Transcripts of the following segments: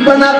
Ipanatá.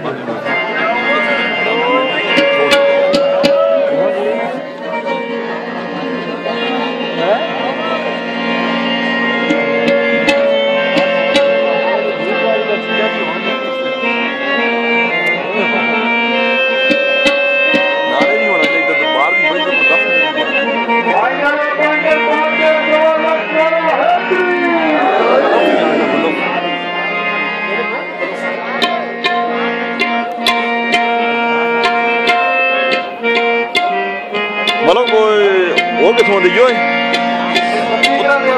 ਉਹ ਕਿਥੋਂ ਦੀ ਓਏ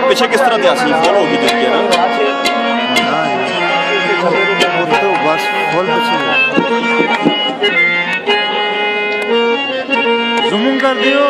ਪਿੱਛੇ ਕਿਸ ਤਰ੍ਹਾਂ ਦੀ ਆਸੀ ਫੋਲ ਹੋ ਗਈ ਦਿੱਤੀ ਹੈ ਨਾ ਉਹ ਤਾਂ ਬਸ ਫੋਲ ਪਿੱਛੇ ਜ਼ੂਮ ਕਰ ਦਿਓ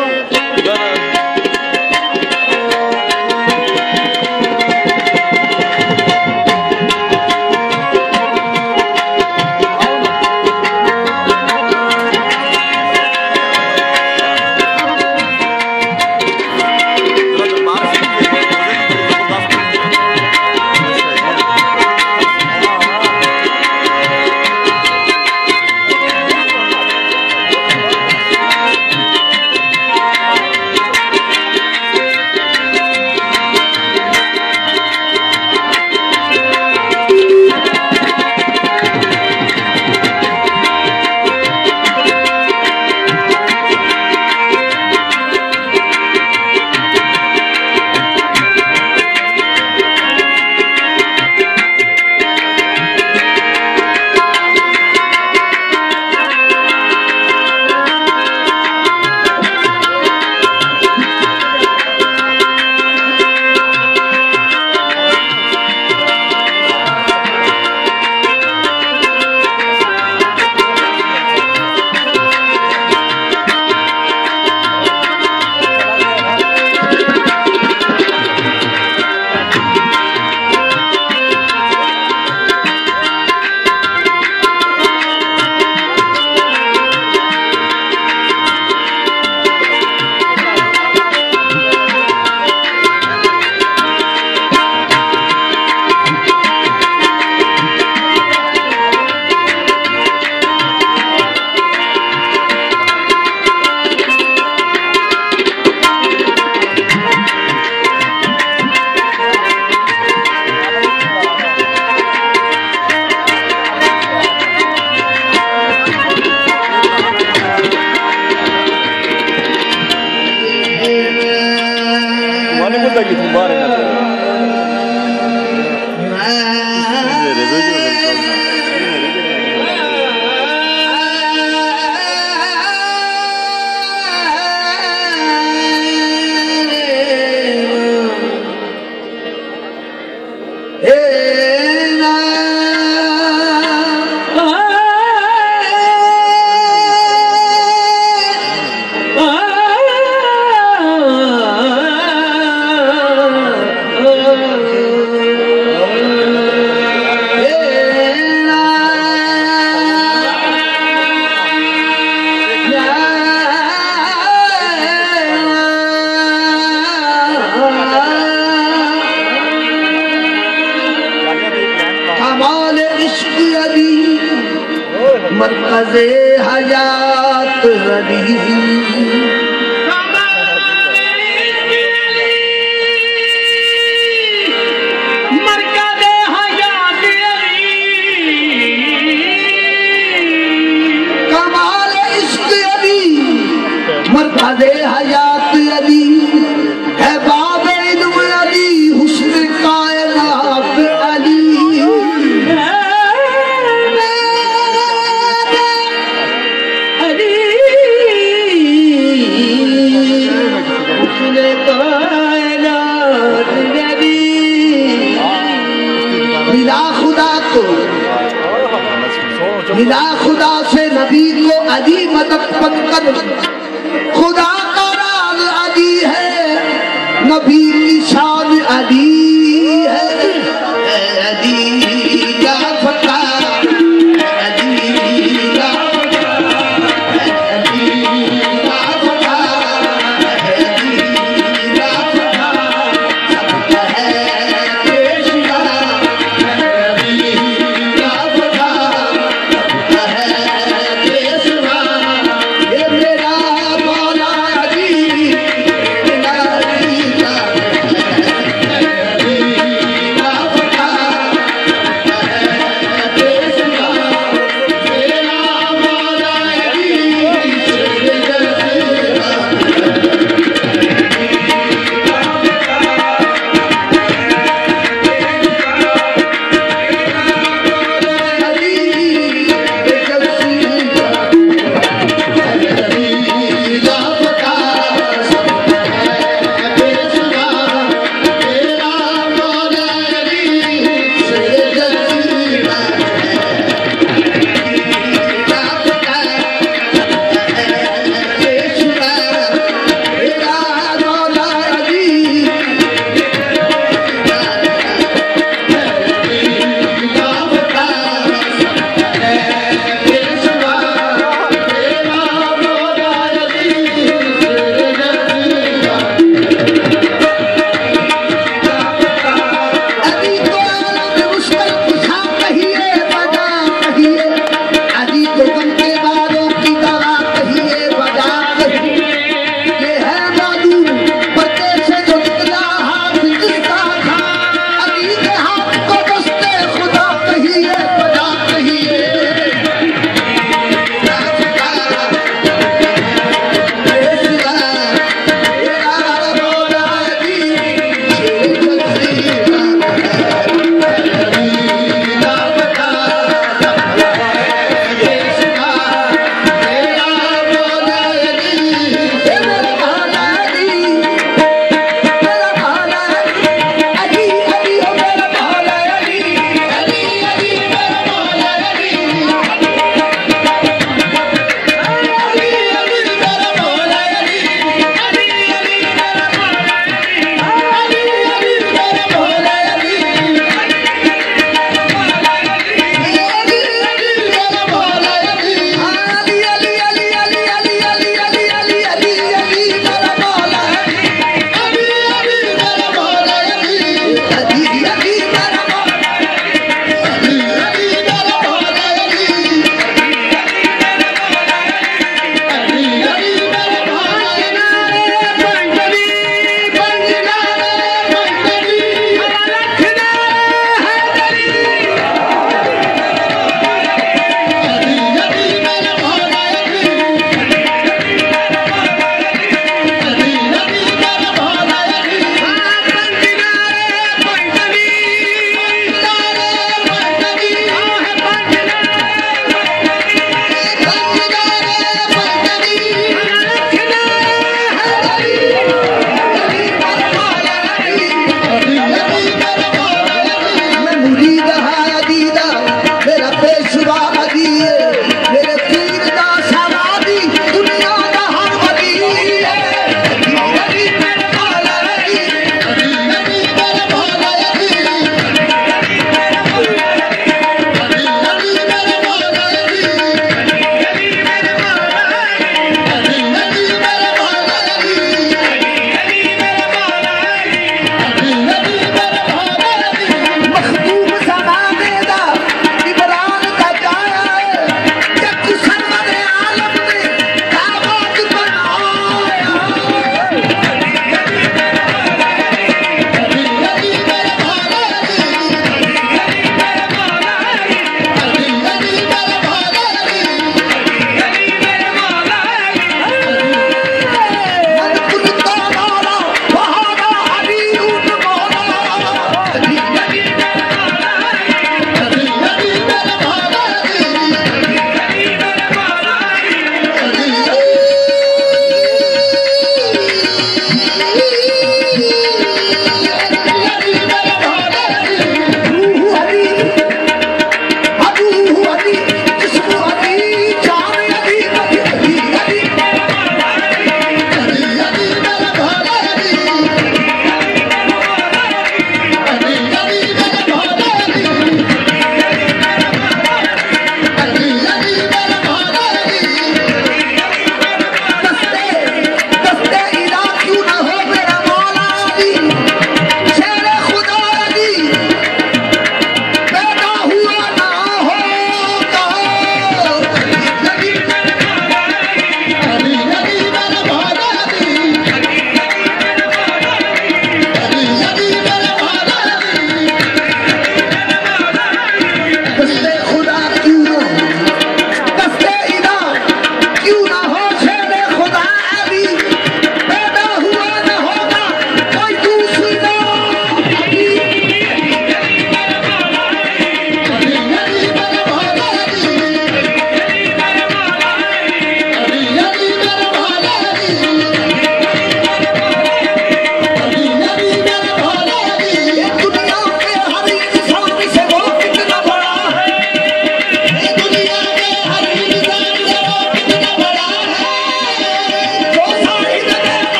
बीली शाह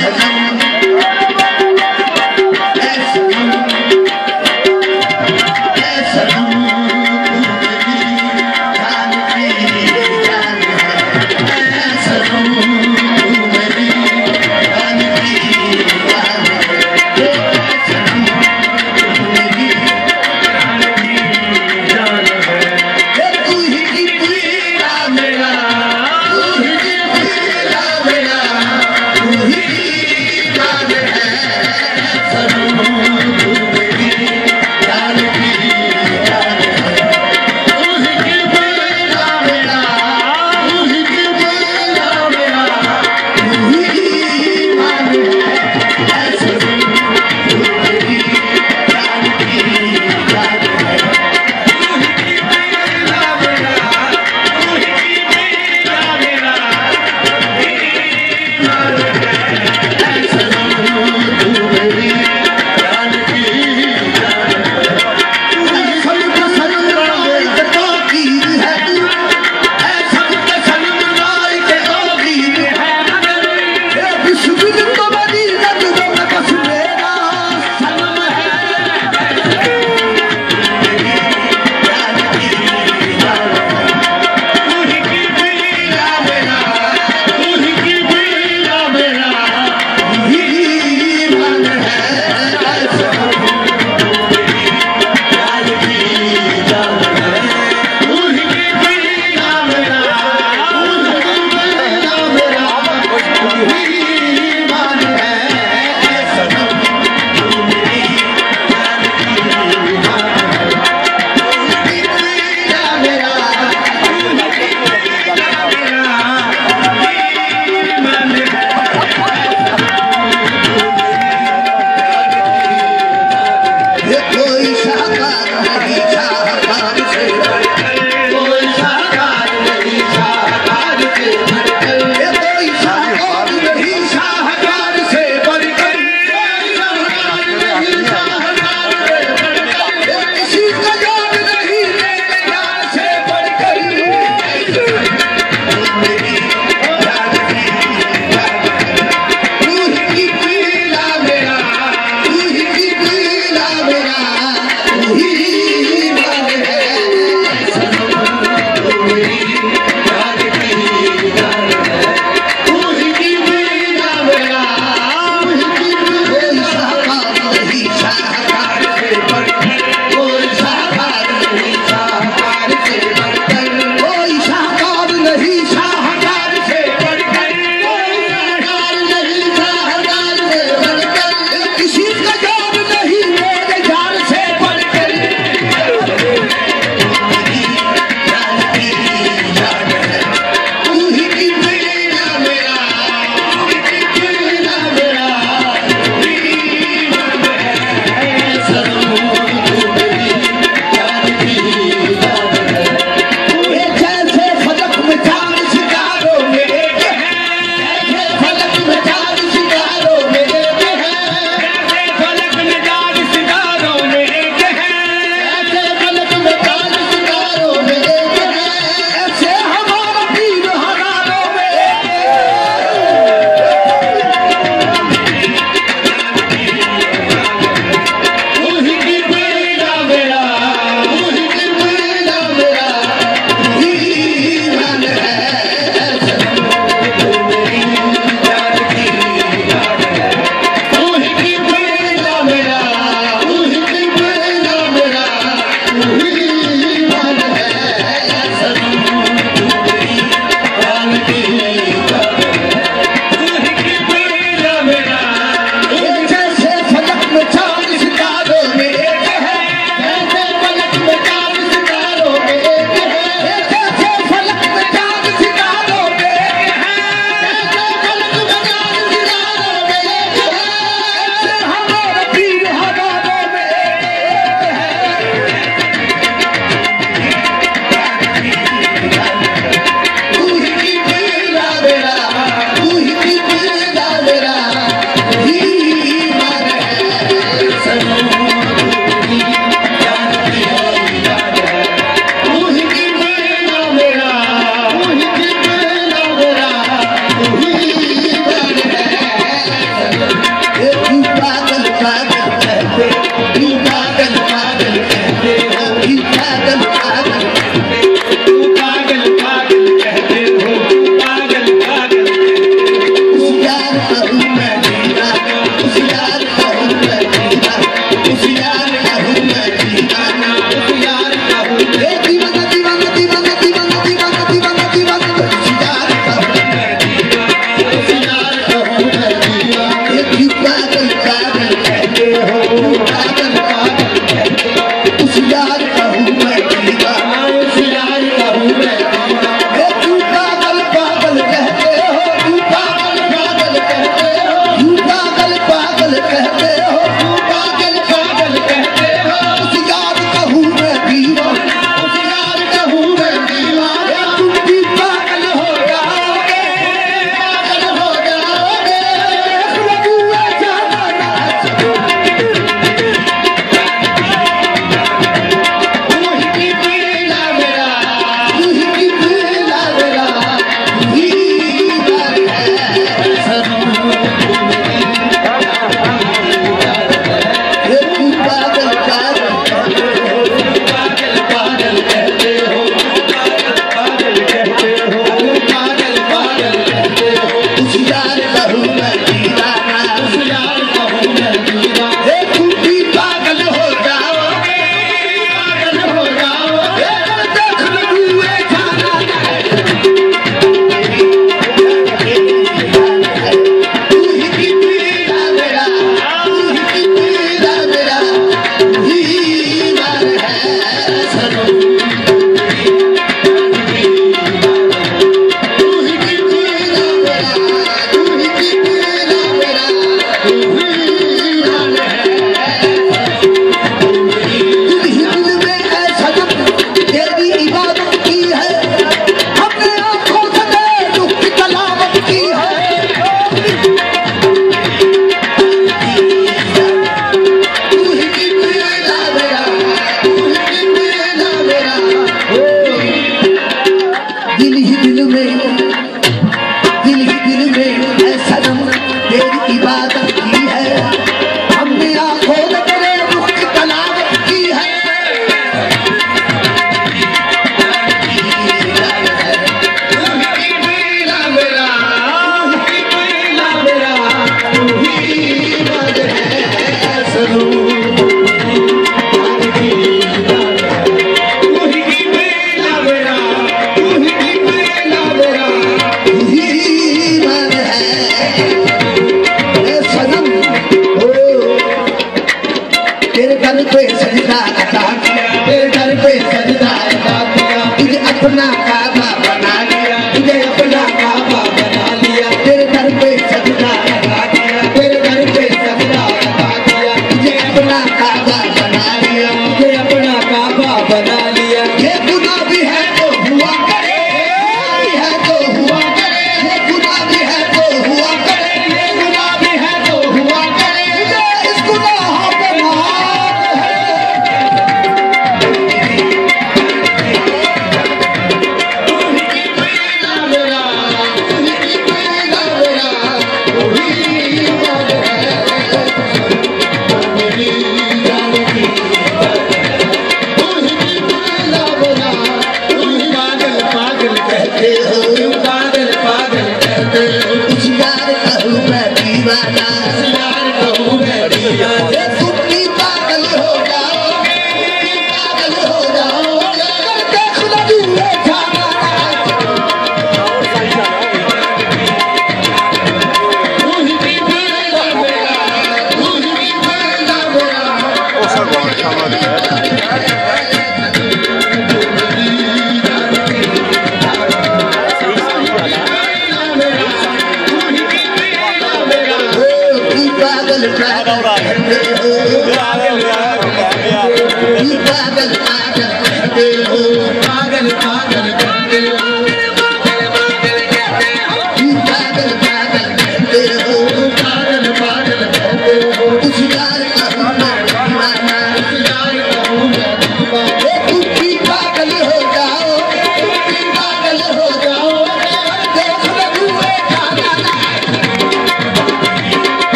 And then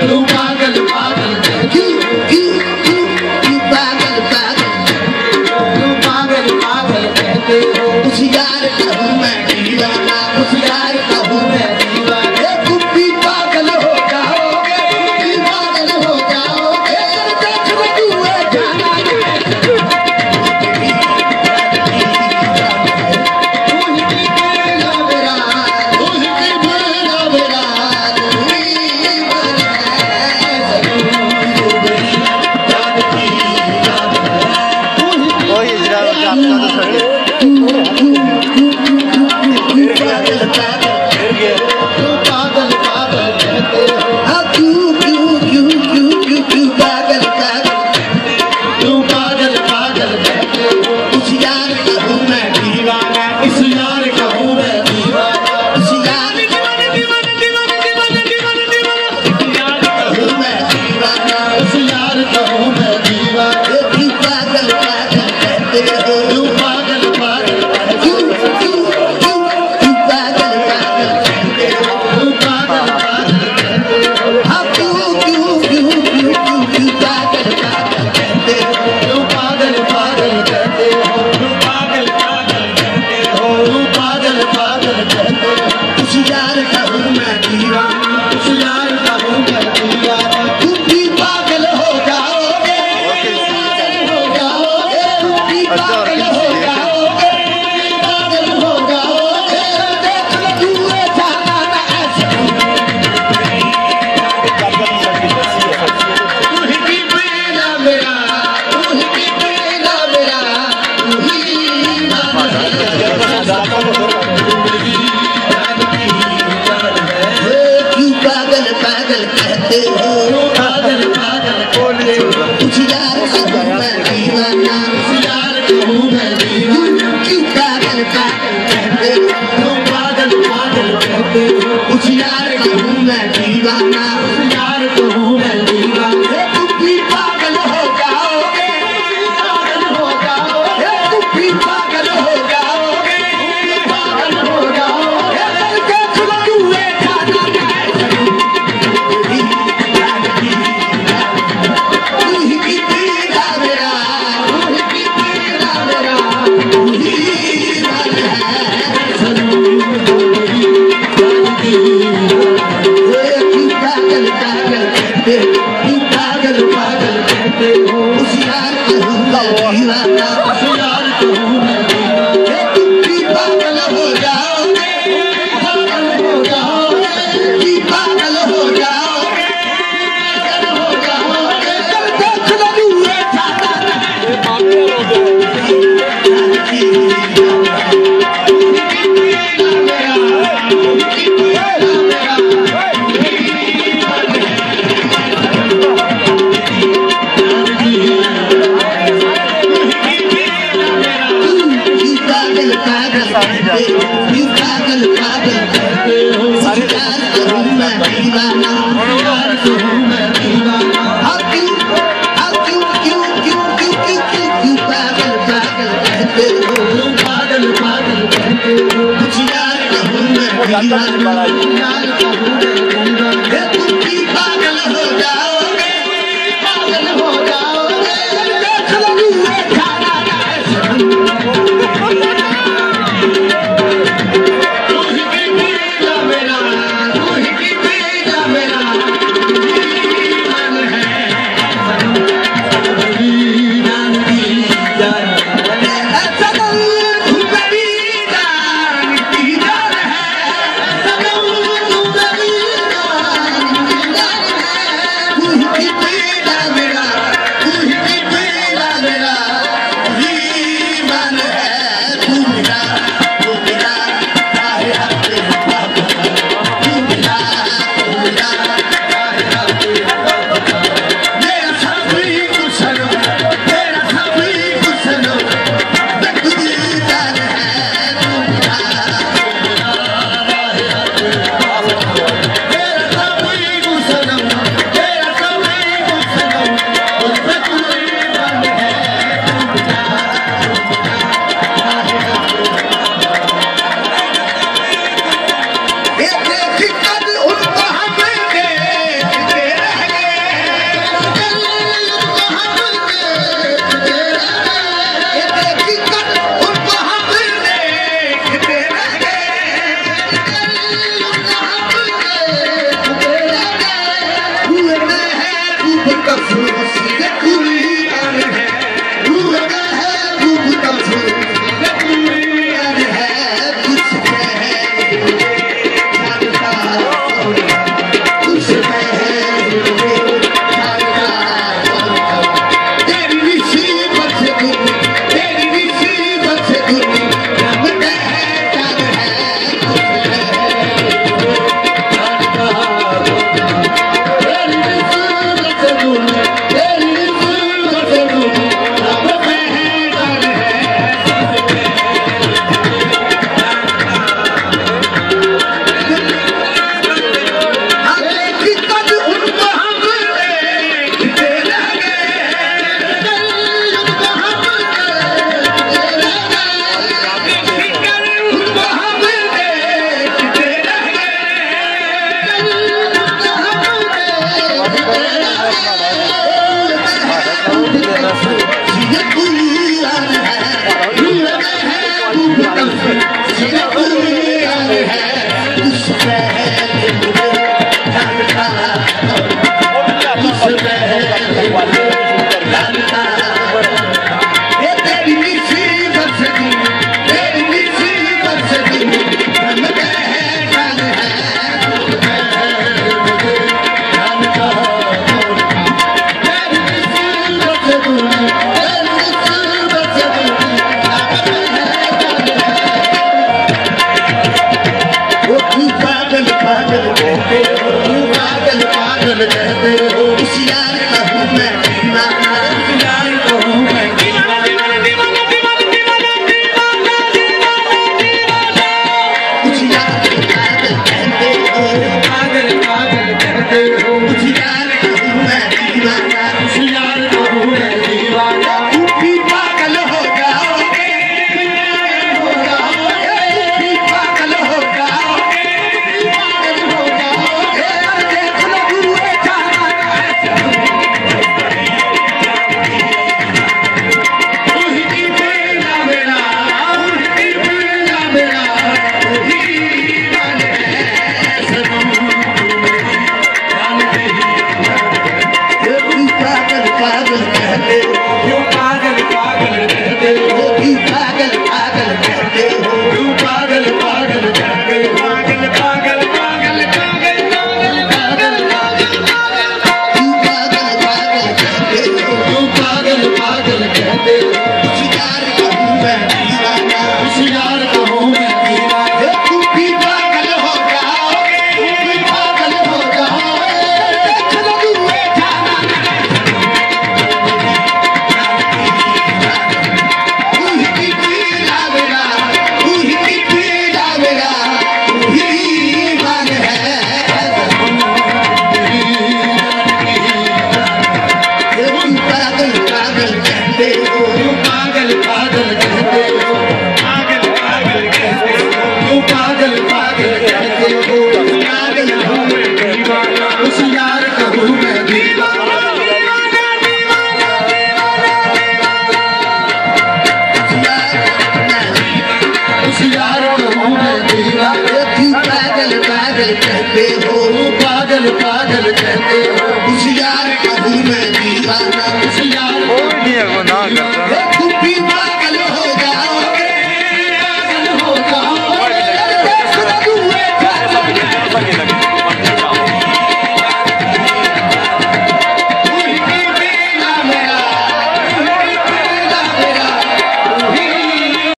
Pero